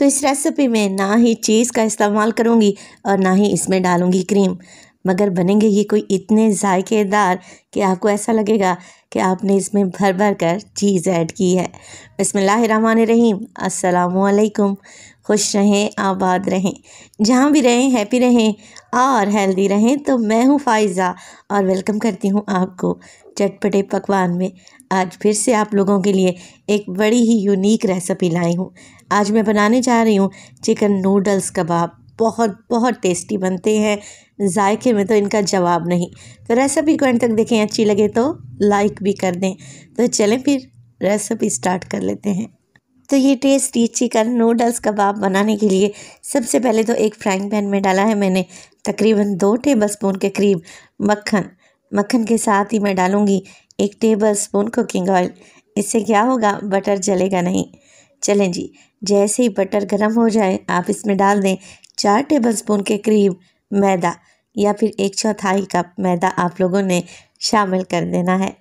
तो इस रेसिपी में ना ही चीज़ का इस्तेमाल करूँगी और ना ही इसमें डालूँगी क्रीम मगर बनेंगे ये कोई इतने जायकेदार कि आपको ऐसा लगेगा कि आपने इसमें भर भर कर चीज़ ऐड की है। रहीम अस्सलामुअलैकुम। खुश रहें, आबाद रहें। जहाँ भी रहें, हैप्पी रहें और हेल्दी रहें तो मैं हूँ फ़ाइज़ा और वेलकम करती हूँ आपको चटपटे पकवान में। आज फिर से आप लोगों के लिए एक बड़ी ही यूनिक रेसिपी लाई हूँ। आज मैं बनाने जा रही हूँ चिकन नूडल्स कबाब बहुत बहुत टेस्टी बनते हैं। जायके में तो इनका जवाब नहीं। तो रेसिपी को एंड तक देखें, अच्छी लगे तो लाइक भी कर दें। तो चलें फिर रेसिपी स्टार्ट कर लेते हैं। तो ये टेस्टी चिकन नूडल्स कबाब बनाने के लिए सबसे पहले तो एक फ्राइंग पैन में डाला है मैंने तकरीबन दो टेबल स्पून के करीब मक्खन। मक्खन के साथ ही मैं डालूँगी एक टेबल स्पून कुकिंग ऑयल। इससे क्या होगा, बटर जलेगा नहीं। चलें जी, जैसे ही बटर गर्म हो जाए, आप इसमें डाल दें चार टेबल स्पून के करीब मैदा या फिर एक चौथाई कप मैदा आप लोगों ने शामिल कर देना है।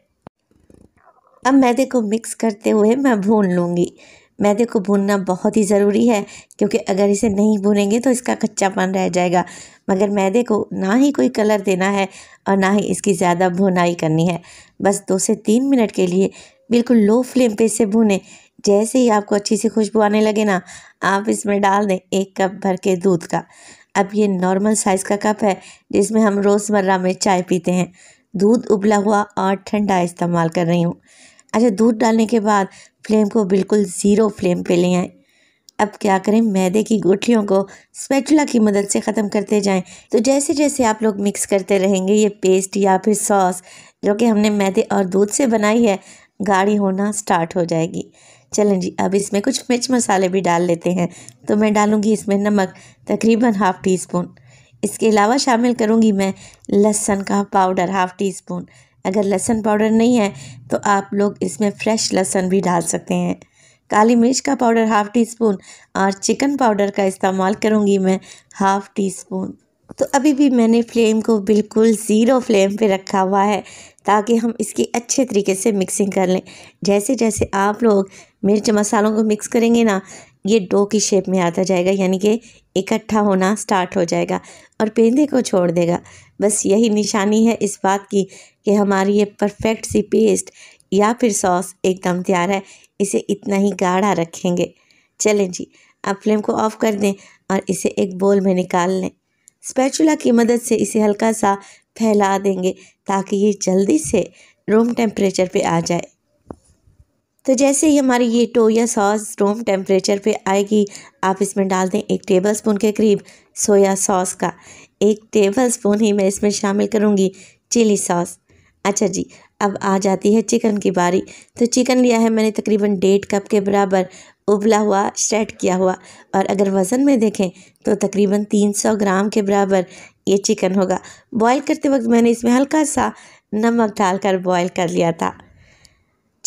अब मैदे को मिक्स करते हुए मैं भून लूँगी। मैदे को भूनना बहुत ही ज़रूरी है, क्योंकि अगर इसे नहीं भूनेंगे तो इसका कच्चापन रह जाएगा। मगर मैदे को ना ही कोई कलर देना है और ना ही इसकी ज़्यादा भुनाई करनी है। बस दो से तीन मिनट के लिए बिल्कुल लो फ्लेम पे इसे भूनें। जैसे ही आपको अच्छी सी खुशबू आने लगे ना, आप इसमें डाल दें एक कप भर के दूध का। अब ये नॉर्मल साइज़ का कप है, जिसमें हम रोज़मर्रा में चाय पीते हैं। दूध उबला हुआ और ठंडा इस्तेमाल कर रही हूँ। अच्छा दूध डालने के बाद फ्लेम को बिल्कुल ज़ीरो फ्लेम पे ले आएँ। अब क्या करें? मैदे की गुठलियों को स्पैचुला की मदद से ख़त्म करते जाएँ। तो जैसे जैसे आप लोग मिक्स करते रहेंगे, ये पेस्ट या फिर सॉस, जो कि हमने मैदे और दूध से बनाई है, गाढ़ी होना स्टार्ट हो जाएगी। चलें जी, अब इसमें कुछ मिर्च मसाले भी डाल लेते हैं। तो मैं डालूँगी इसमें नमक, तकरीबन हाफ़ टी स्पून। इसके अलावा शामिल करूँगी मैं लहसुन का पाउडर, हाफ़ टी स्पून। अगर लहसुन पाउडर नहीं है तो आप लोग इसमें फ्रेश लहसुन भी डाल सकते हैं। काली मिर्च का पाउडर हाफ़ टी स्पून और चिकन पाउडर का इस्तेमाल करूँगी मैं हाफ़ टी स्पून तो अभी भी मैंने फ्लेम को बिल्कुल ज़ीरो फ्लेम पे रखा हुआ है, ताकि हम इसकी अच्छे तरीके से मिक्सिंग कर लें। जैसे जैसे आप लोग मिर्च मसालों को मिक्स करेंगे ना ये डो की शेप में आता जाएगा, यानी कि इकट्ठा होना स्टार्ट हो जाएगा और पेंदे को छोड़ देगा। बस यही निशानी है इस बात की कि हमारी ये परफेक्ट सी पेस्ट या फिर सॉस एकदम तैयार है, इसे इतना ही गाढ़ा रखेंगे। चलें जी, अब फ्लेम को ऑफ़ कर दें और इसे एक बोल में निकाल लें। स्पैचुला की मदद से इसे हल्का सा फैला देंगे ताकि ये जल्दी से रूम टेम्परेचर पे आ जाए। तो जैसे ही हमारी ये टो या सॉस रूम टेम्परेचर पे आएगी, आप इसमें डाल दें एक टेबल स्पून के करीब सोया सॉस का। एक टेबल स्पून ही मैं इसमें शामिल करूँगी चिली सॉस। अच्छा जी, अब आ जाती है चिकन की बारी। तो चिकन लिया है मैंने तकरीबन डेढ़ कप के बराबर उबला हुआ स्ट्रेट किया हुआ। और अगर वज़न में देखें तो तकरीबन तीन सौ ग्राम के बराबर ये चिकन होगा। बॉईल करते वक्त मैंने इसमें हल्का सा नमक डालकर बॉईल कर लिया था।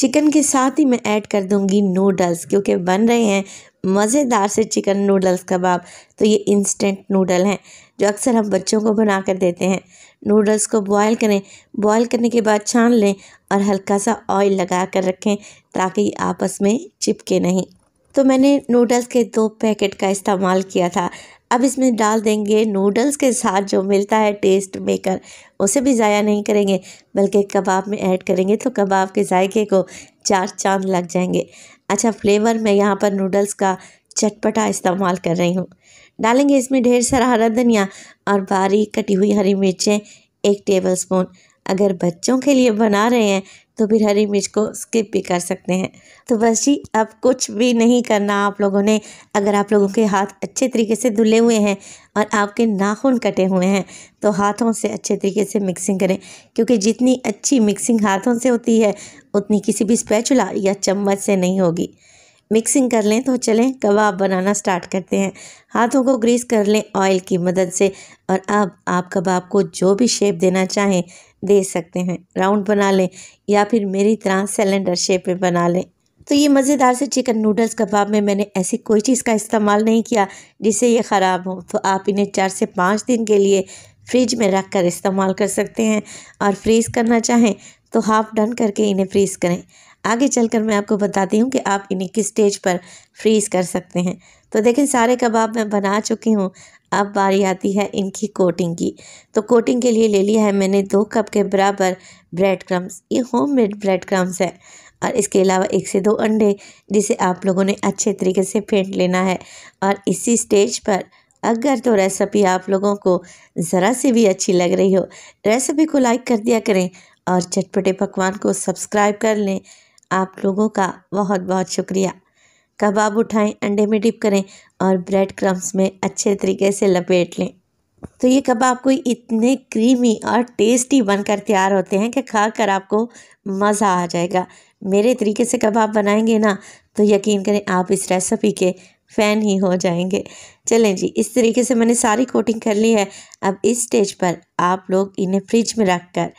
चिकन के साथ ही मैं ऐड कर दूँगी नूडल्स, क्योंकि बन रहे हैं मज़ेदार से चिकन नूडल्स कबाब। तो ये इंस्टेंट नूडल हैं, जो अक्सर हम बच्चों को बना कर देते हैं। नूडल्स को बॉयल करें। बॉयल करने के बाद छान लें और हल्का सा ऑयल लगा कर रखें, ताकि आपस में चिपके नहीं। तो मैंने नूडल्स के दो पैकेट का इस्तेमाल किया था। अब इसमें डाल देंगे नूडल्स के साथ जो मिलता है टेस्ट मेकर उसे भी ज़ाया नहीं करेंगे, बल्कि कबाब में ऐड करेंगे तो कबाब के जायके को चार चाँद लग जाएँगे। अच्छा फ्लेवर मैं यहाँ पर नूडल्स का चटपटा इस्तेमाल कर रही हूँ। डालेंगे इसमें ढेर सारा हरा धनिया और बारीक कटी हुई हरी मिर्चें, एक टेबल स्पून अगर बच्चों के लिए बना रहे हैं तो फिर हरी मिर्च को स्किप भी कर सकते हैं। तो बस जी, अब कुछ भी नहीं करना आप लोगों ने। अगर आप लोगों के हाथ अच्छे तरीके से धुले हुए हैं और आपके नाखून कटे हुए हैं तो हाथों से अच्छे तरीके से मिक्सिंग करें। क्योंकि जितनी अच्छी मिक्सिंग हाथों से होती है, उतनी किसी भी स्पैचुला या चम्मच से नहीं होगी। मिक्सिंग कर लें तो चलें, कबाब बनाना स्टार्ट करते हैं। हाथों को ग्रीस कर लें ऑयल की मदद से। और अब आप कबाब को जो भी शेप देना चाहें दे सकते हैं। राउंड बना लें या फिर मेरी तरह सिलेंडर शेप में बना लें। तो ये मज़ेदार से चिकन नूडल्स कबाब में मैंने ऐसी कोई चीज़ का इस्तेमाल नहीं किया जिससे ये ख़राब हो। तो आप इन्हें चार से पाँच दिन के लिए फ्रिज में रख कर इस्तेमाल कर सकते हैं। और फ्रीज़ करना चाहें तो हाफ़ डन करके इन्हें फ्रीज़ करें। आगे चलकर मैं आपको बताती हूँ कि आप इन्हें किस स्टेज पर फ्रीज़ कर सकते हैं। तो देखें, सारे कबाब मैं बना चुकी हूँ। अब बारी आती है इनकी कोटिंग की। तो कोटिंग के लिए ले लिया है मैंने दो कप के बराबर ब्रेड क्रम्स ये होम मेड ब्रेड क्रम्स है। और इसके अलावा एक से दो अंडे, जिसे आप लोगों ने अच्छे तरीके से फेंट लेना है। और इसी स्टेज पर अगर तो रेसिपी आप लोगों को ज़रा सी भी अच्छी लग रही हो रेसिपी को लाइक कर दिया करें और चटपटे पकवान को सब्सक्राइब कर लें। आप लोगों का बहुत बहुत शुक्रिया। कबाब उठाएँ, अंडे में डिप करें और ब्रेड क्रम्स में अच्छे तरीके से लपेट लें। तो ये कबाब कोई इतने क्रीमी और टेस्टी बनकर तैयार होते हैं कि खा कर आपको मज़ा आ जाएगा। मेरे तरीके से कबाब बनाएँगे ना तो यकीन करें आप इस रेसिपी के फ़ैन ही हो जाएँगे। चलें जी, इस तरीके से मैंने सारी कोटिंग कर ली है। अब इस स्टेज पर आप लोग इन्हें फ्रिज में रख कर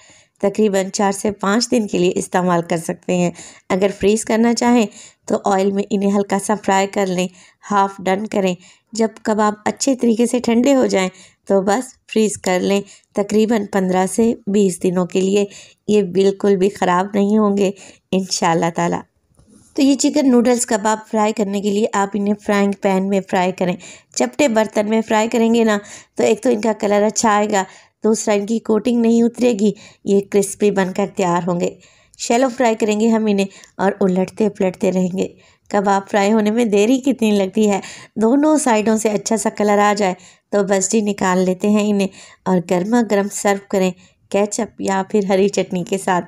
तकरीबन चार से पाँच दिन के लिए इस्तेमाल कर सकते हैं। अगर फ्रीज़ करना चाहें तो ऑयल में इन्हें हल्का सा फ्राई कर लें, हाफ़ डन करें। जब कबाब अच्छे तरीके से ठंडे हो जाएँ तो बस फ्रीज़ कर लें। तकरीबन पंद्रह से बीस दिनों के लिए ये बिल्कुल भी ख़राब नहीं होंगे इन ताला। तो ये चिकन नूडल्स कबाब फ्राई करने के लिए आप इन्हें फ्राइंग पैन में फ्राई करें। चपटे बर्तन में फ्राई करेंगे ना तो एक तो इनका कलर अच्छा आएगा दूसरा इनकी कोटिंग नहीं उतरेगी, ये क्रिस्पी बनकर तैयार होंगे। शैलो फ्राई करेंगे हम इन्हें और उलटते पलटते रहेंगे कबाब फ्राई होने में देरी कितनी लगती है? दोनों साइडों से अच्छा सा कलर आ जाए तो बस जी निकाल लेते हैं इन्हें और गर्मा गर्म सर्व करें केचप या फिर हरी चटनी के साथ।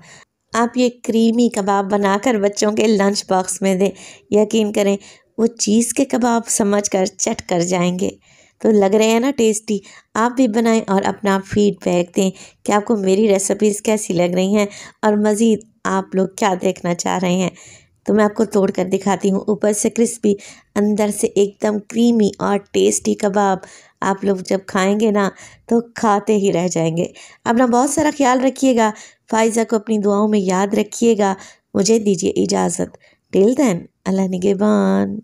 आप ये क्रीमी कबाब बनाकर बच्चों के लंच बॉक्स में दें। यकीन करें, वो चीज़ के कबाब समझ कर चट कर जाएँगे। तो लग रहे हैं ना टेस्टी आप भी बनाएँ और अपना फीडबैक दें कि आपको मेरी रेसिपीज़ कैसी लग रही हैं और मज़ीद आप लोग क्या देखना चाह रहे हैं। तो मैं आपको तोड़ कर दिखाती हूँ। ऊपर से क्रिस्पी अंदर से एकदम क्रीमी और टेस्टी कबाब आप लोग जब खाएँगे ना तो खाते ही रह जाएँगे। अपना बहुत सारा ख्याल रखिएगा। फ़ाइज़ा को अपनी दुआओं में याद रखिएगा। मुझे दीजिए इजाज़त। टिल देन, अल्लाह निगेबान।